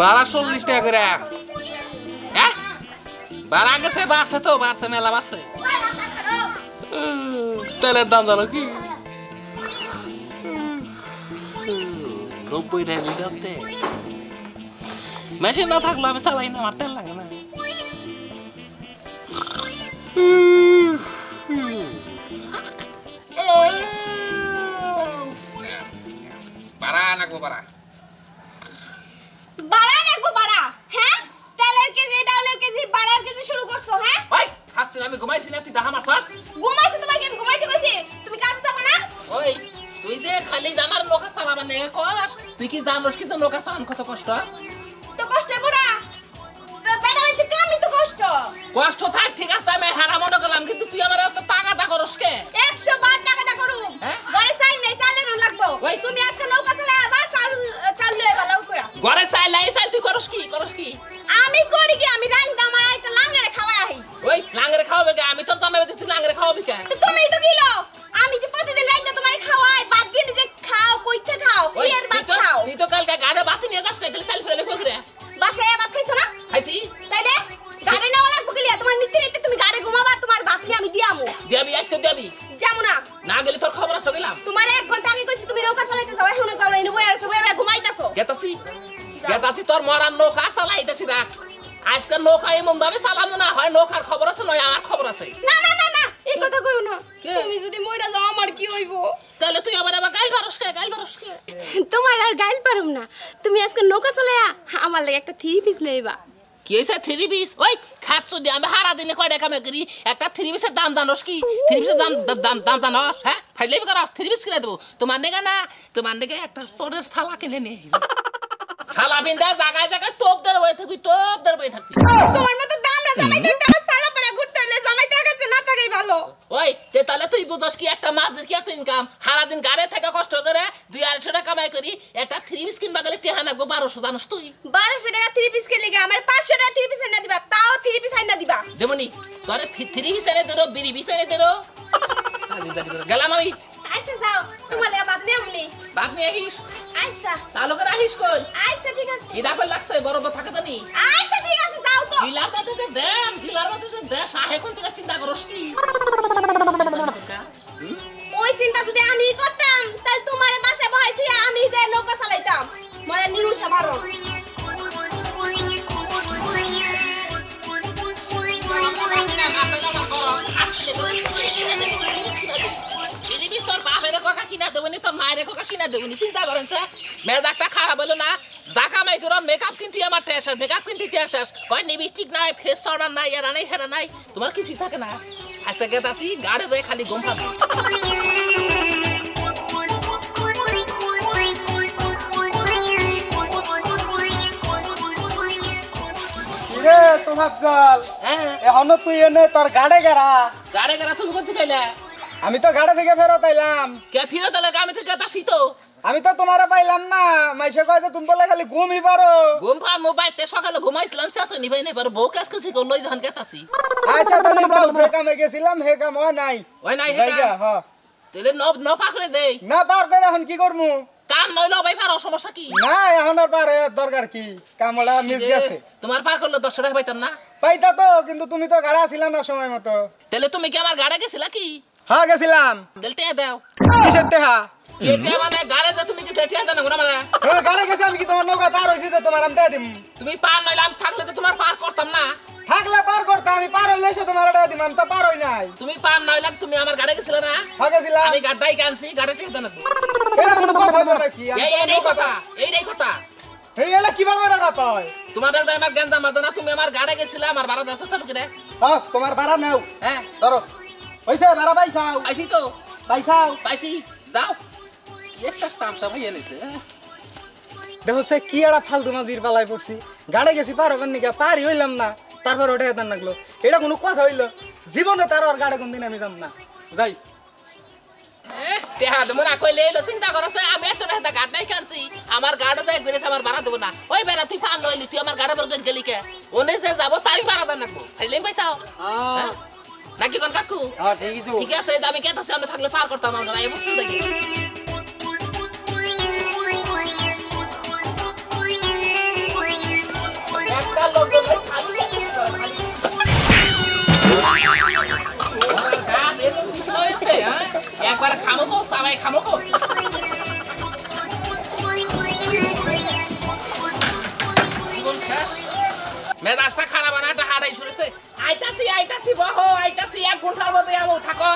বারা চল্লিশ করে। বারা গেছে, বাড়ছে তো, বাড়ছে, মেলা বাড়ছে। তেলের দাম জানো কি? নব্বই টাকা লিটার মেশিন না থাকলে আমি চালাই না, আমার তেল লাগে না। ওই আমি ঘুমাইছি না তুই আমার সাথ ঘুমাইছো তোমার কেন? ঘুমাইতে কইছি তুমি কাজে যাব না ওই তুই যে খালি আমার নৌকা চালাবার নেই কর তুই কি জানোস কি যে নৌকা চালান কত কষ্ট? তো কষ্ট বুড়া কামই তো কষ্ট। কষ্ট থাক ঠিক আছে আমি হারা মনে করলাম কিন্তু তুই আমার এত টাকাটা করস কে? একশো বার টাকা দা করুম হ্যাঁ? ঘরে চাই নাই চালের লাগবো। ওই। তুমি আজকে নৌকা চালাই আবার চাল চাল লয়ে ভালো করে ঘরে চাই লাই চাই তুই করস কি করস কি? আমি করি কি আমি রাইন আমার একটা লাঙ্গরে খাওয়াই ওই লাঙ্গরে খাওয়াবে কে আমি তোর জামাই তুই লাঙ্গরে খাওয়াবি কে তো তুমি তো গিলো। আমি যে প্রতিদিন রাইন দা তোমার খাওয়াই বাদ গিয়ে যে খাও কইতে খাও তুই বাদ খাও। তুই তো কালকে গাড়ি বাতি নিয়ে যাস না তাহলে সেলফি রেখে করে। বাসায় বাদ খাইছো না? খাইছি। তাইলে গাড়ি নেওয়া লাগবে গেলে তোমার নিতে নিতে তুমি গাড়ি ঘুমাবার তোমার বাদ নিয়ে আমি দিয়ামু। দিয়াবি আজকে দিয়াবি। যাব না। না গেলে তোর খবর আছে গেলাম তোমার এক ঘণ্টা আগে কইছি তুমি নৌকা চালাইতে যাও এখনও যাও না বই আর সবাই ঘুমাইতাছো। গেতাছি। গেতাছি তোর মরার নৌকা আজকে নৌকা এমন ভাবে চালামো না হয় নৌকার খবর আছে নয় আমার খবর আছে। না না না না এই কথা কইও না? তুমি যদি মইরা যাও আমার কি হইব? তাহলে তুই আবার আবার গাইল ভারস কে গাইল ভারস কে? তোমার আর গাইল পারুম না। তুমি আজকে নৌকা চালাইয়া আমার লাগে একটা থ্রি পিস লইবা কি হয়েছে থ্রি পিস? ওই খাচ্ছ দিয়ে আমি হারা দিনে কয় টাকা আমি করি? একটা থ্রি পিসের দাম জানোস কি? থ্রি পিসের দাম দাম দাম জানোস হ্যাঁ? ফাইলে কর থ্রি পিস কিনে দেবো। তোমার নেগা না তোমার নেগা একটা সোরের থালা কিনে নিয়ে থালা পিন্দা জায়গায় জায়গায় টোপ ধরে বয়ে থাকবি টোপ ধরে বয়ে থাকবি। তোমার মতো দাম না জামাই তো আমার সালা পড়া ঘুরতে হইলে জামাই টাকা আছে না টাকাই ভালো। ওই তে তাহলে তুই বুঝস কি একটা মাছের কি এত ইনকাম সারা দিন গাড়ি থেকে কষ্ট করে দুই আড়াইশো টাকা কামাই করি একটা থ্রি পিস কিনবা গেলে টেহা নাকবো বারোশো জানোস তুই? বারোশো টাকা থ্রি পিস কে লেগে আমার পাঁচশো টাকা থ্রি পিস না দিবা? তাও থ্রি পিস না দিবা। দেবনি তোরে থ্রি পিস এনে দেরো বিড়ি পিস এনে দেরো। গেলাম আমি। আইসা যাও তোমার বাদ নিয়ে আমলি। বাদ নিয়ে আহিস? আইসা। চালু করে আহিস কই? আইসা ঠিক আছে। দাপের লাগছে? বড় তো থাকে তো নি? ঠিক আছে যাও তো। ডিলার মধ্যে যে দেশ ডিলার মধ্যে যে দেশ আহে কোন থেকে চিন্তা করস কি? ওই চিন্তা যদি আমি করতাম তাহলে তোমার বাসায় বহাই তুই আমি যে নৌকা চালাইতাম। মনে নিরুষা ভালো চিন্তা করেন মেজাকটা খারাপ হলো না। জাকা মাই করো মেকআপ কিনতে আমার টেস মেকআপ কিনতে টেস কয় লিপস্টিক নাই ফেস পাউডার নাই এরা নাই হেরা নাই তোমার কিছুই থাকে না। আচ্ছা গেতাছি গাড়ি যায় খালি গম পাবো। রে তোমার জল। হ্যাঁ। এখনও তুই এনে তোর গাড়ে গেরা গাড়ে গাড়া তুমি করতে গেলে আমি তো গাড়ি থেকে ফেরত আইলাম। কে ফিরে তাহলে আমি থেকে গেতাছি তো। আমি তো তোমারে পাইলাম না। মাইসে কয় যে তুমি বলে খালি ঘুমই পারো। ঘুম পান মোবাইল তে সকালে ঘুমাইছিলাম চাতো নিবাই নাই পারে বউ কাজ কাছে লই যখন গেতাছি আচ্ছা তাহলে যাও যে কামে গেছিলাম হে কাম হয় নাই। ওই নাই জায়গা, হেকা হ্যাঁ। তাহলে ন ন পার করে দেই। না পার করে এখন কি করমু? কাম নইল ভাই পারো সমস্যা কি? না এখন আর পারে দরকার কি? কামড়া মিস গেছে। তোমার পার করলে দশ টাকা পাইতাম না? পাইতা তো কিন্তু তুমি তো গাড়া ছিল না সময় মতো। তাহলে তুমি কি আমার গাড়ি গেছিলা কি? হ্যাঁ গেছিলাম। টেয়া দাও। কিসের টেহা? মানে গাড়ি যে তুমি গেছিলে টেয়া দাও না মানে ওই গাড়ি গেছে আমি কি তোমার নৌকা পার তোমার আমি টেহা দিম? তুমি পার নইলাম থাকলে তো তোমার পার করতাম না। থাকলে পার করতাম আমি পার হইলে এসে তোমার টেহা দিম আমি তো পার হই নাই। তুমি পার নইলাম তুমি আমার গাড়ি গেছিলে না? হ্যাঁ গেছিলাম। আমি গাড়াই আনছি গাড়ি টেয়া দাও না এটা কোনো কথা হলো নাকি? আমি এই এই কথা এই এই কথা। এই এলা কীভাবে রাখা হয়? তোমার দাদা আমার গেন্দা মাদনা তুমি আমার গাড়ি গেছিলে আমার ভাড়া দেশ চালু করে? হ্যাঁ তোমার ভাড়া নেও। হ্যাঁ। ধরো হইছে ভাড়া পাইছাও পাইছি তো পাইছাও পাইছি যাও একটা তামসা ভাই এনেছে দেখো সে কি একটা ফালতু মাঝির পালাই পড়ছি। গাড়ি গেছি পার হবেন নাকি পারি হইলাম না। তারপর ওটা হেতান লাগল। এটা কোনো কথা হইল। জীবনে তার আর গাড়ি কোনদিন আমি যাম না। যাই। তেহা দেবো না কইলে এলো চিন্তা করছে আমি এত না গাড় নাই কানছি আমার গাড়ি যায় ঘুরেছে আমার ভাড়া দেবো না। ওই বেড়া তুই পান লইলি তুই আমার গাড়ি বর্গ গেলি কে? ওনে যে যাব তারই ভাড়া দেন রাখব খাইলে পয়সা? নাকি কোন কাকু? হ্যাঁ, ঠিক আছে দামি কেত আছে থাকলে পার করতাম আমরা এই দেখি। একবার খামো কো খামো কো মেজাজটা খারাপ না হারাই শুনেছে। আইতাছি আইতাছি, বহ, আইতাছি, এক ঘণ্টার মধ্যে আমো থাকো।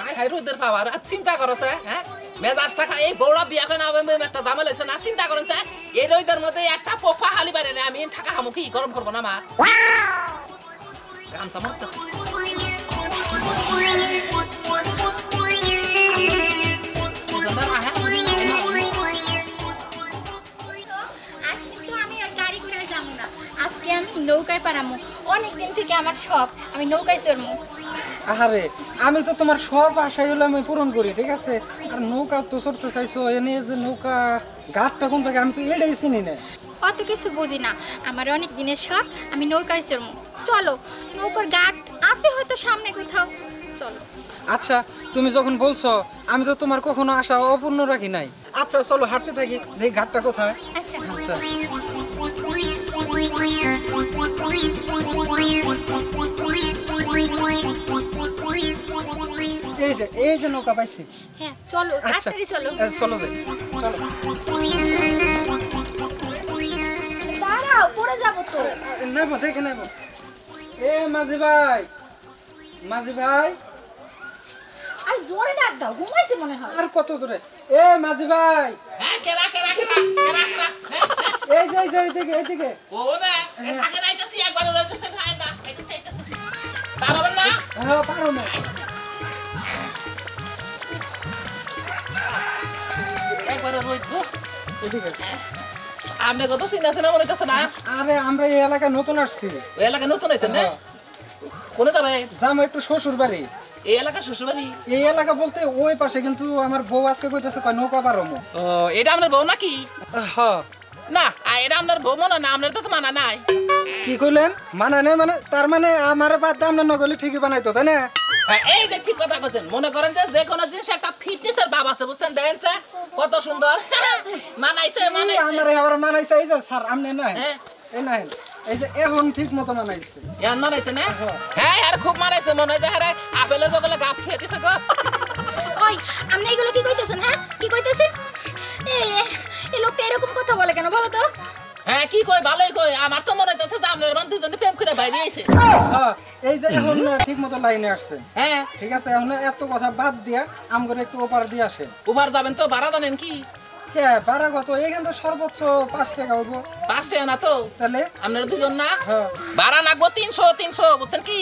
হাই হাই রোদের পাওয়ার আর চিন্তা করো হ্যাঁ মেজাজ টাকা এই বৌড়া বিয়া করে না একটা জামাল হয়েছে না, চিন্তা করেন স্যার এই রোদের মধ্যে একটা পোফা হালি পারে না, আমি থাকা হামু কি গরম করব না, মা। গামছা মরতে থাকো। পারামো অনেক দিন থেকে আমার শখ আমি নৌকায় চড়মু। আহারে আমি তো তোমার সব আশাই হলো আমি পূরণ করি ঠিক আছে? আর নৌকা তো চড়তে চাইছো এনে যে নৌকা ঘাটটা কোন জায়গায় আমি তো এটাই চিনি না। অত কিছু বুঝি না। আমার অনেক দিনের শখ আমি নৌকায় চড়মু। চলো নৌকার ঘাট আছে হয়তো সামনে কোথাও। চলো। আচ্ছা তুমি যখন বলছো আমি তো তোমার কখনো আশা অপূর্ণ রাখি নাই। আচ্ছা চলো হাঁটতে থাকি দেখি ঘাটটা কোথায়। আচ্ছা। আচ্ছা। এই যে এই যে নৌকা পাইছি। হ্যাঁ চলো আচ্ছা চলো। এ, চলো যাই চলো। দাঁড়াও পড়ে যাব তো। নেব দেখে নেব। এ মাঝি ভাই মাঝি ভাই। আর জোরে ডাক দাও ঘুমাইছে মনে হয়। আর কত দূরে এ মাঝি ভাই। হ্যাঁ, কেরা, কেরা, কেরা, কেরা, কেরা। এই যে এই যে এইদিকে এইদিকে। ও না, এ থাকে না, আইতাছি, একবার রইতেছে, ভাই না, আইতাছি, আইতাছি। দাঁড়াবেন না? পারো না। আপনি কত চিনেছেন মনে হইতেছে না? আরে আমরা এই এলাকায় নতুন আসছি। ওই এলাকা নতুন আছেন না? হ্যাঁ। কোনে যাবে? যাম একটু শ্বশুর বাড়ি এই এলাকা শ্বশুরবাড়ি? এই এলাকা বলতে ওই পাশে কিন্তু আমার বউ আজকে কইতেছে কয় নৌকা পারো ও এটা আপনার বউ নাকি? হ্যাঁ। না এটা আপনার বউ মনে না আপনার তো মানা নাই। কি কইলেন? মানা নেই মানে তার মানে আমার বাদ দাম না নগলে ঠিকই বানাইতো তাই না? হ্যাঁ, এই যে ঠিক কথা বলছেন মনে করেন যে যে কোনো জিনিস একটা ফিটনেসের ভাব আছে বুঝছেন? দেখেন স্যার কত সুন্দর। মানাইছে মানাইছে। আমার আবার মানাইছে? এই যে স্যার আমনে নাই হ্যাঁ। এই নাই এই যে এখন ঠিক মতো মানাইছে। ইয়ান মানাইছে না? হ্যাঁ। হ্যাঁ আর খুব মানাইছে। মনে হয় যে হ্যাঁ আপেলের বগলে গাপ খেয়ে দিছে গো। ওই আপনি এগুলো কি কইতেছেন হ্যাঁ? কি কইতেছেন? এ এই লোকটা এরকম কথা বলে কেন বলো তো? হ্যাঁ কি কই ভালোই কই? আমার তো মনে যে আপনার বান দুজনে প্রেম করে বাইরে আইছে। হ্যাঁ এই যে এখন ঠিক মতো লাইনে আসছে। হ্যাঁ। ঠিক আছে এখন এত কথা বাদ দিয়া আমগরে একটু ওপার দিয়ে আসেন উবার যাবেন তো ভাড়া জানেন কি? কে ভাড়া কত? এখান তো সর্বোচ্চ পাঁচ টাকা হইব। পাঁচ টাকা না তো? তাহলে? আপনার দুজন না? হ্যাঁ। ভাড়া লাগবো তিনশো তিনশো বুঝছেন কি?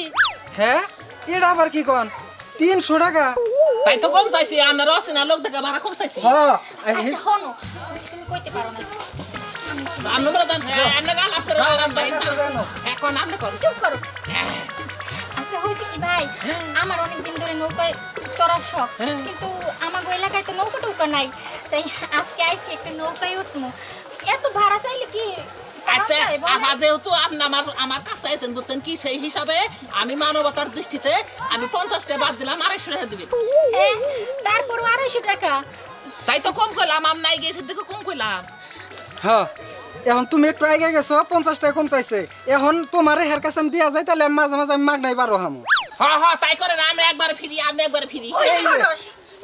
হ্যাঁ? এটা আবার কি কন? তিনশো টাকা? তাই তো কম চাইছি আপনার অচেনা লোক দেখে ভাড়া কম চাইছি। হ্যাঁ। আচ্ছা কইতে পারো না। আপনি করে জানো। এখন চুপ করো। আচ্ছা হয়েছে কি ভাই? আমার অনেক দিন ধরে নৌকায় চড়ার শখ হ্যাঁ। কিন্তু আমাগো এলাকায় তো নৌকা টৌকা নাই। তাই আজকে আইছি একটা নৌকায় উঠবো এত ভাড়া চাইলে কি আচ্ছা যেহেতু আপনি আমার আমার কাছে আছেন বুঝছেন কি? সেই হিসাবে আমি মানবতার দৃষ্টিতে আমি পঞ্চাশটা বাদ দিলাম আড়াইশো টাকা দিবেন। হ্যাঁ তারপরও আড়াইশো টাকা? তাই তো কম কইলাম আম নাই গেছে দিকে কম কইলাম। হ্যাঁ এখন তুমি একটু আগে গেছো পঞ্চাশ টাকা কম চাইছে এখন তোমার হের কাছে আমি দিয়া যায় তাহলে আমি মাঝে মাঝে আমি মাগ নাই পারো হামো। হ্যাঁ হ্যাঁ তাই করেন আমি একবার ফিরি আপনি একবার ফিরি। ওই। খাডাস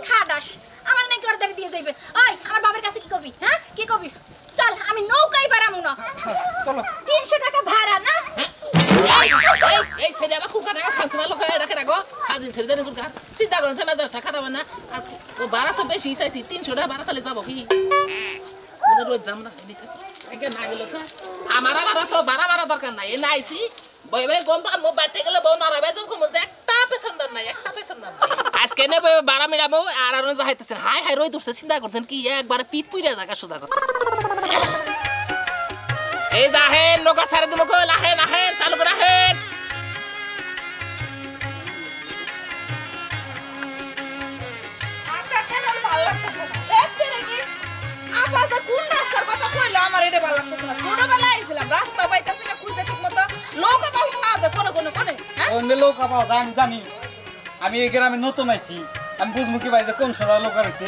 খাডাস আমার নাকি অর্ধেক দিয়ে যাইবে। ওই আমার বাবার কাছে কি কবি হ্যাঁ? কি কবি? চল আমি নৌকায় পারামু না। চলো। তিনশো টাকা ভাড়া না? এই, এই, এই ছেলে আবার খুব কাটা খাচ্ছে না লোক এটাকে রাখো? হাজিন ছেড়ে দেন কুরকার চিন্তা করেন যে মেজাজটা খারাপ না। ও ভাড়া তো বেশি চাইছি তিনশো টাকা ভাড়া চালে যাব কি? মনে রোজ যাম না এদিকে না গেল স্যার আমার আবার তো ভাড়া ভাড়া দরকার নাই। এ নাইছি বই বই গম পান মো বাইতে গেলে বউ একটা পেছন্দার নাই, একটা নাই। আজকে নে বই ভাড়া মিলামো আর আর যাইতেছেন হাই হাই রই দূরছে চিন্তা করছেন কি একবার পিঠ পুইরা জায়গা সোজা এই যাহেন, নৌকা দিব কই লাহেন, আহেন, চালু করে আহেন আপা কোন রাস্তার কথা কইলো? আমার এটা ভালো লাগতেছে না। ছোটবেলায় আইছিলাম রাস্তা পাইতাছি না খুঁজে ঠিক মতো নৌকা পাল পাওয়া যায় কোনো কোনো কোনে হ্যাঁ? অন্য লোক পাওয়া যায় আমি জানি। আমি এই গ্রামে নতুন আইছি। আমি বুঝব কি ভাই যে কোন সময় লোক রয়েছে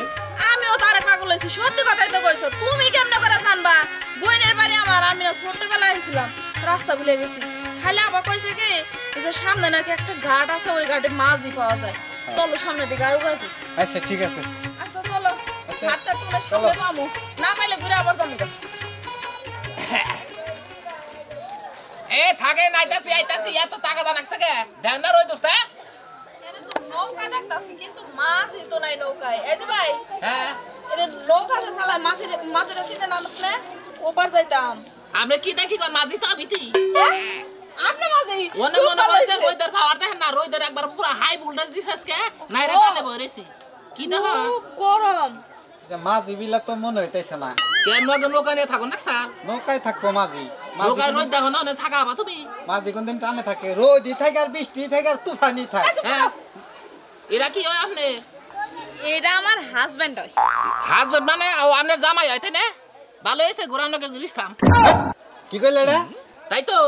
আমিও তারে পাগল হইছি সত্যি কথাই তো কইছো। তুমি কেমনে করে জানবা? বইনের বাড়ি আমার আমি না ছোটবেলায় আইছিলাম রাস্তা ভুলে গেছি। খালি আবার কইছে কি যে সামনে নাকি একটা ঘাট আছে ওই ঘাটে মাছই পাওয়া যায়। চলো সামনে দিকে আয়ো গেছে। আচ্ছা ঠিক আছে। হাতটা তুলে। সামনে পামু না পাইলে ঘুরে আবার জানিবা এ থাকে নাইতাছি আইতাছি এত টাকা দান আছে কে? দেন না রই দোস্ত হ্যাঁ? এটা তো নৌকা দেখতাছি কিন্তু মাছই তো নাই নৌকায়। এই যে ভাই হ্যাঁ। মাছের মাছের ওপার যাইতাম। আমরা কি দেখি কোন মাঝি তো আমিতি এ? আপনি মাঝি? ওনে মনে করে যে রইদের পাওয়ার দেখেন না রইদের একবার পুরো হাই ভোল্টেজ দিছস কে নাইরে। টানে বইরেছি কি দেখ? গরম। যে মাঝি বিলা তো মনে হইতেছে না। কেন নগে নৌকা নিয়ে থাকো না স্যার? নৌকায় থাকব মাঝি। মাঝি নৌকায় রোদ দেখো না থাকা তুমি। মাঝি কোনদিন টানে থাকে রোদই থাকে আর বৃষ্টি থাকে আর তুফানি থাকে। আচ্ছা, হ্যাঁ। এরা কি হয় আপনি? এটা আমার হাজবেন্ড হয়। হাজবেন্ড মানে ও আপনার জামাই হয় তাই না? ভালো হয়েছে ঘোরার নগে ঘুরিস্তাম কি কইলে রে? তাই তো?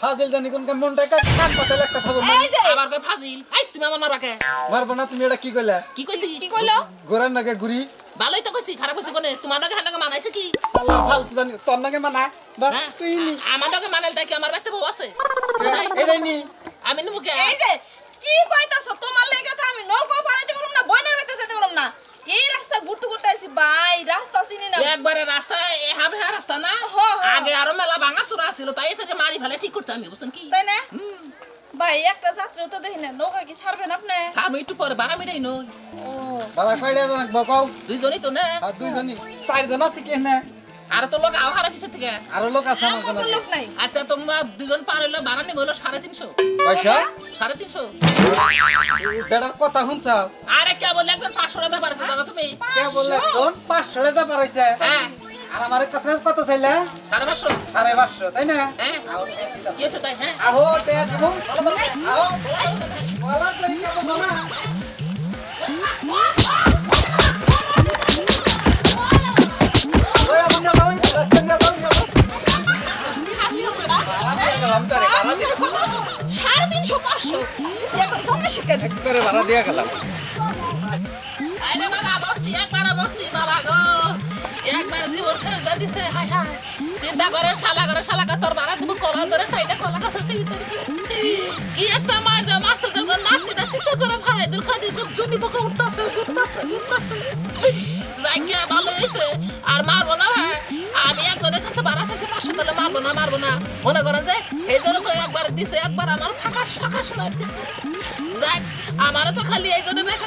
ফাজিল জানি কোন মনটা কান পাতালে একটা খবর এই যে। আবার কই ফাজিল? এই তুমি আমার মারাকে মারবো না তুমি এটা কি কইলা? কি কইছি? কি কইলো? গোরার নাকে গুরি ভালোই তো কইছি খারাপ কইছি কোনে? তোমার নাকে হানাকে মানাইছে কি? আল্লাহ ফালতু জানি তোর নাকে মানা। হ্যাঁ তুই নি। আমার নাকে মানাইল তাই কি আমার বাড়িতে বউ আছে। এটাই নি। আমি নুকে এই যে কি কইতাছ? তোমার লেগে তো আমি নৌকা পারাইতে পারুম না বইনের বাড়িতে যেতে পারুম না এই রাস্তা ঘুরতে ঘুরতে আইছি ভাই রাস্তা চিনি না একবারে রাস্তা এ হাবে হা রাস্তা না। আগে আরও মেলা ভাঙা সুরা ছিল তাই থেকে মারি ফেলে ঠিক করতে আমি বুঝছেন কি? তাই না? ভাই একটা যাত্রী তো দেখি না নৌকা কি ছাড়বেন আপনি? আমি একটু পরে বাড়া মিটাই নই। ও। বালা কয়টা দুইজনই তো না? আর দুইজনই? চারজন আছে কেন না আর তো লোক আহারা পিছের থেকে। আরও লোক আছে আমার তো জন্য। লোক নাই। আচ্ছা তোমার দুজন পার হইল ভাড়া নিব হলো সাড়ে তিনশো। পয়সা? সাড়ে তিনশো। এই বেড়ার কথা শুনছাও আরে কে বলে একজন পাঁচশো টাকা পারছ জানো তুমি। কে বললে কোন পাঁচশো টাকা পারাইছে হ্যাঁ। আর আমার কাছে কত চাইলে? সাড়ে পাঁচশো। সাড়ে পাঁচশো তাই না? হ্যাঁ। কি হয়েছে তাই? হ্যাঁ। আহো টেয়া দিব আহো। বলা করি কে বলব শিক্ষা একবারে ভাড়া দিয়া গেলাম। আরে বাবা একবার গো। একবার জীবন শেষ দিছে হাই হাই চিন্তা করে শালা করে শালা করে তোর বাড়া তুমি কলা ধরে টাইটা কলা গাছের সে কি একটা মার যা মারছে যে নাতিটা চিন্তা করে ভাড়াই দূর খাদি যে বকে উঠতাছে উঠতাছে উঠতাছে। ভালো হয়েছে আর মারবো না ভাই। আমি একজনের কাছে বাড়া চাইছি পাঁচশো তাহলে মারবো না মারবো না। মনে করেন যে এই জন্য তো একবার দিছে একবার আমার ফাঁকাশ ফাঁকাশ মার দিছে। যাক আমারও তো খালি এই জন্য দেখা